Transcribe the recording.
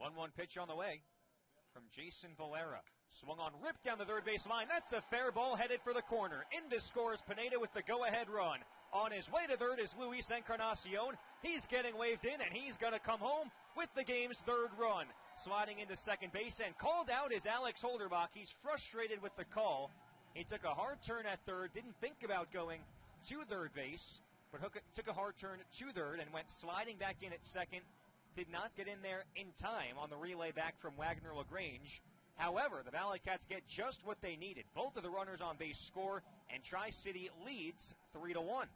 1-1 pitch on the way from Jason Valera. Swung on, ripped down the third base line. That's a fair ball headed for the corner. Into scores Pineda with the go-ahead run. On his way to third is Luis Encarnacion. He's getting waved in, and he's going to come home with the game's third run. Sliding into second base and called out is Alex Holderbach. He's frustrated with the call. He took a hard turn at third, didn't think about going to third base, but took a hard turn to third and went sliding back in at second. Did not get in there in time on the relay back from Wagner LaGrange. However, the Valley Cats get just what they needed. Both of the runners on base score, and Tri City leads 3 to 1.